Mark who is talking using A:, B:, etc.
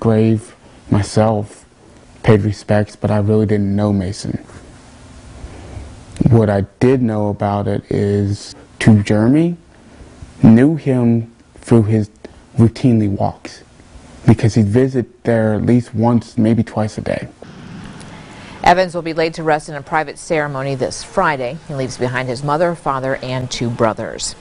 A: grave myself, paid respects, but I really didn't know Mason. What I did know about it is to Jeremy, knew him through his routinely walks because he'd visit there at least once, maybe twice a day.
B: Evans will be laid to rest in a private ceremony this Friday. He leaves behind his mother, father, and two brothers.